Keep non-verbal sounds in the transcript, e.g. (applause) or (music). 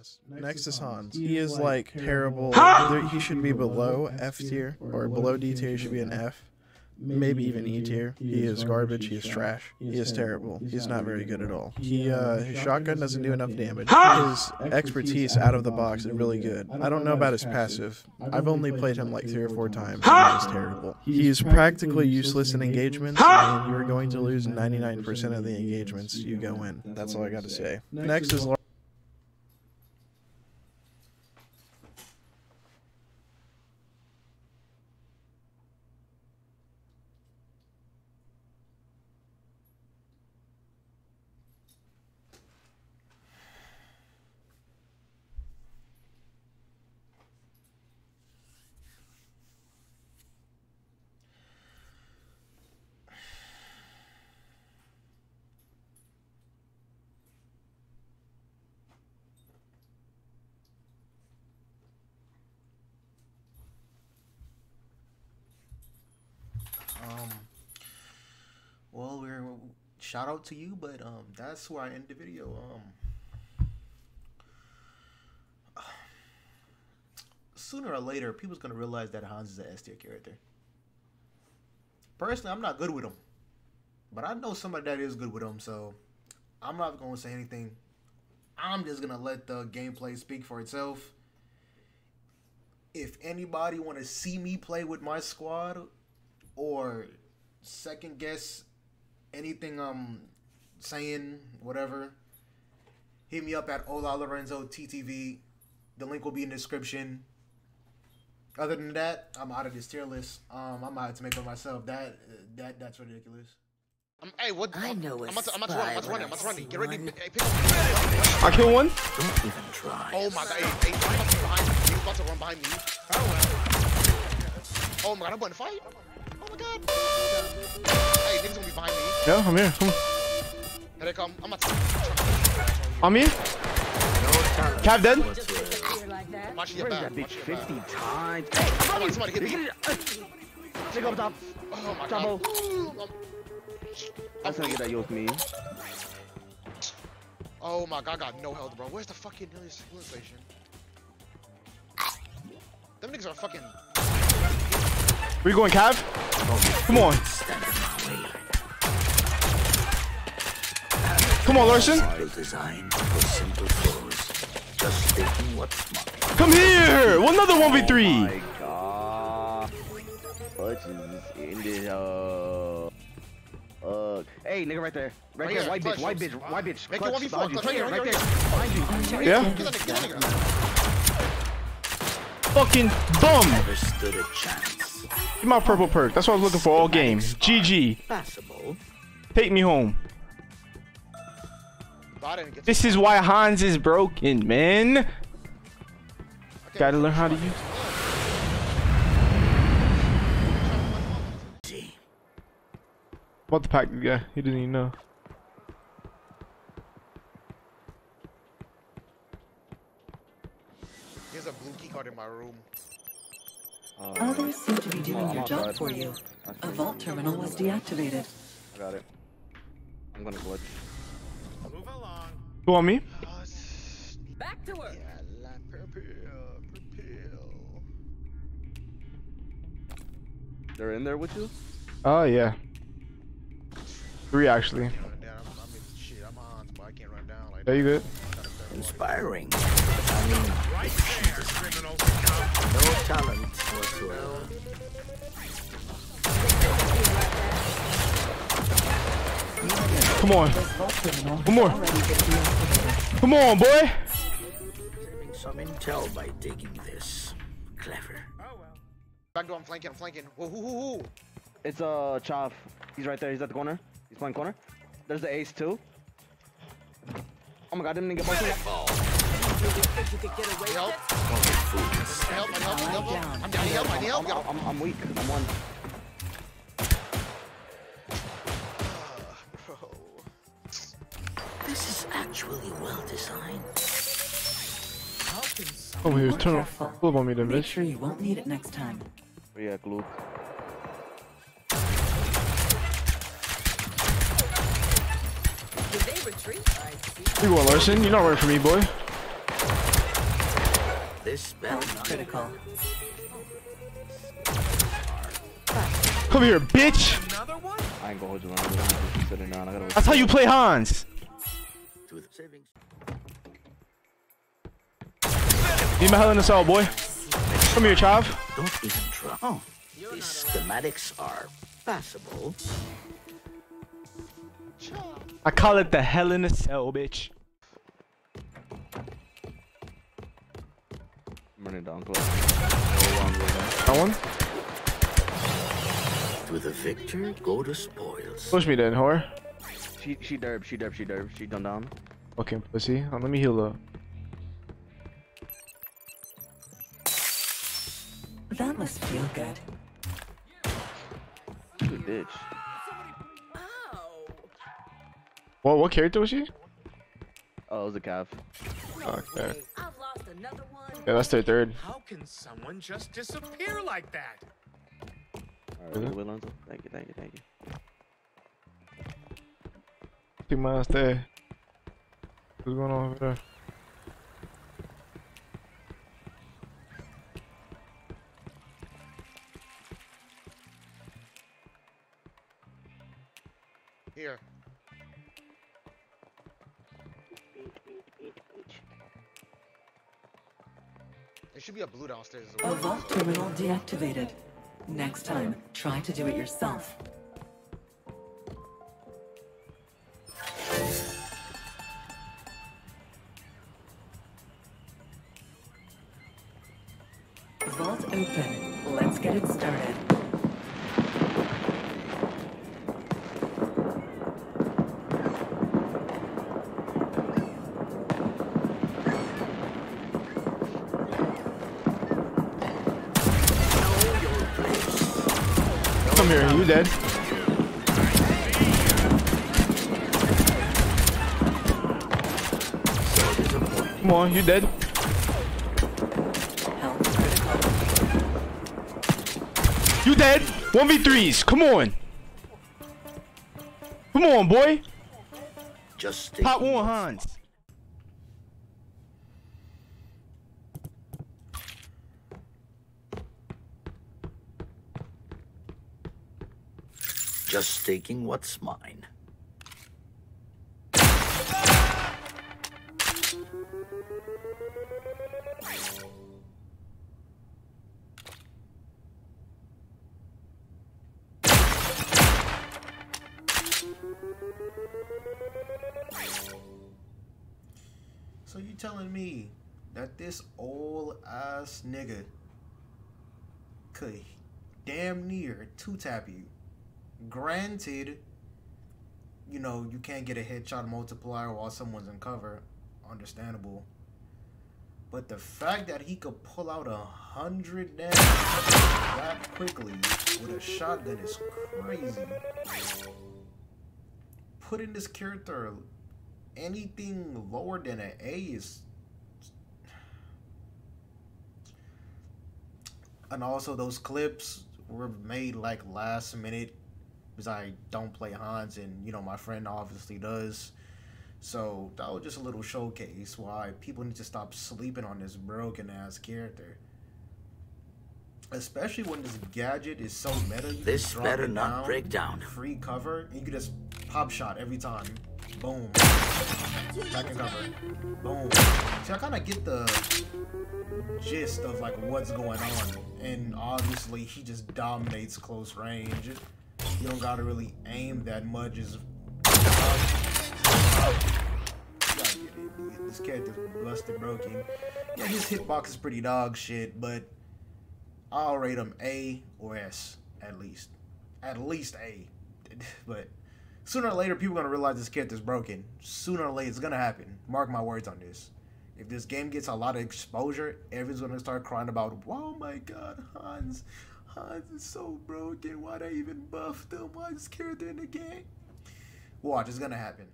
this. Next is Hans. He is like terrible. There- He should be below F tier or below D tier. He should be an F, maybe even E tier. He is garbage. He is trash. He is terrible. He's not very good at all. He uh, his shotgun doesn't do enough damage. His expertise out of the box is really good. I don't know about his passive. I've only played him like three or four times. and is terrible. He is practically useless in engagements, and you're going to lose 99% of the engagements you go in. That's all I got to say. Next is. Lar- Um, well, we're shout out to you, but um, that's where I end the video. Um, (sighs) sooner or later, people's gonna realize that Hans is an S tier character. Personally, I'm not good with him, but I know somebody that is good with him, so I'm not gonna say anything. I'm just gonna let the gameplay speak for itself. If anybody want to see me play with my squad, or second guess anything I'm saying, whatever, hit me up at Hola Lorenzo TTV. The link will be in the description. Other than that, I'm out of this tier list. Um, I'm out to make it myself. That that that's ridiculous. I'm, hey, what? I know a I'm about to, I'm about to run. I'm about to run. I'm about to run. Get ready. I Hey, pick up. I kill one. Don't even try. Oh my god. Hey, hey, about to be behind me. He's about to run behind me. Oh my god, I'm going to fight. Oh my god. Yeah, I'm here. Come on. Here they come. I'm about to. I'm here. Cav dead. I'm watching your back. That bitch watching your back. 50 times. Come on, somebody hit me. Nigga up top. Oh my Double. god. I'm- That's gonna get that yo with me. Oh my god, I got no health, bro. Where's the fucking nearest healing station? Them niggas are fucking. We going Cav? Come on. Come on, Larcin. Simple design for simple foes. Just taking what's mine. Come here. Another Oh 1v3. my god. Clutch is in the uh. Uh, hey, nigga, right there, right Right there, here, white bitch, white bitch, white bitch, Make it clutch, 1v4, clutch, right here, right right there, behind you. Yeah. Get that nigga, get that nigga. Fucking bum. Never stood a chance. Get my purple perk. That's what I was looking for all game. GG. Passable. Take me home. I didn't get This is why Hans is broken, man. Gotta learn how to use. What the to pack the guy. He didn't even know. There's a blue key card in my room. Uh, Others seem to be doing Oh, your job bad. for you. A vault terminal was deactivated. I got it. I'm gonna glitch. Who on me? Back to work. Yeah, la purple, purple. They're in there with you? Oh yeah. Three actually. Are down. I'm, I'm in shit. I'm Hans, but I can't run down like There you good? Inspiring. I mean, no talent whatsoever. Come on. This vault terminal One more. already been deactivated. Come on, boy. Some intel by digging this. Clever. Back door, I'm flanking, I'm flanking. Whoa, whoo, whoo, whoo. It's uh Chav. He's right there. He's at the corner. He's playing corner. There's the ace too. Oh my god, didn't get both of them. Help. Help, I help, I help. down. I'm down, I help, I I'm, help. I'm, I'm, I'm weak. I'm one. Actually well designed. Oh, he was More turning careful. on me, then, Make bitch. sure you won't need it next time. Yeah, Luke. You going, Larcin? You're not running for me, boy. This spell Health not critical. Come here, bitch. I ain't gonna hold you long. I'm just sitting down. I gotta. That's how you play Hans. To the savings. Need my hell in the cell, boy. Come here, Chav. Don't even try. Oh, these schematics are passable. I call it the hell in a cell, bitch. I'm running down close. No longer than- That one? To the victor go to spoils. Push me then, whore. She she derb. She derb. She derb. She done down. Okay, pussy. Uh, let me heal up. That must feel good. You a bitch. What what character was she? Oh, it was a calf. Okay. I've lost another one. Yeah, that's their third. How can someone just disappear like that? Alright, mm Alonso. Thank you. Thank you. Thank you. Two miles there. What's going on over there? Here. There should be a blue downstairs as A vault terminal deactivated. Next time, try to do it yourself. Open. Let's get it started. Come here, you dead. Come on, you dead. Health critical. You dead. 1v3s. Come on. Come on, boy. Just Pop one, Hans. Just taking what's mine. So you telling me that this old ass nigga could damn near two tap you? Granted, you know you can't get a headshot multiplier while someone's in cover, understandable. But the fact that he could pull out a hundred damage that quickly with a shotgun is crazy. Putting this character anything lower than an A is and also those clips were made like last minute because I don't play Hans and you know my friend obviously does. So that was just a little showcase why people need to stop sleeping on this broken ass character. Especially when this gadget is so meta. This better not down, break down. Free cover, and you can just pop shot every time. Boom. Back in cover. Boom. See, I kind of get the gist of like what's going on, and obviously he just dominates close range. You don't gotta really aim that much. Is uh, this character's busted broken. Yeah, his hitbox is pretty dog shit, but I'll rate him A or S at least. At least A. (laughs) But sooner or later, people are gonna realize this character's broken. Sooner or later, it's gonna happen. Mark my words on this. If this game gets a lot of exposure, everyone's gonna start crying about, "Oh my God, Hans, Hans is so broken. Why they even buffed him? Why character in the game?" Watch, it's gonna happen.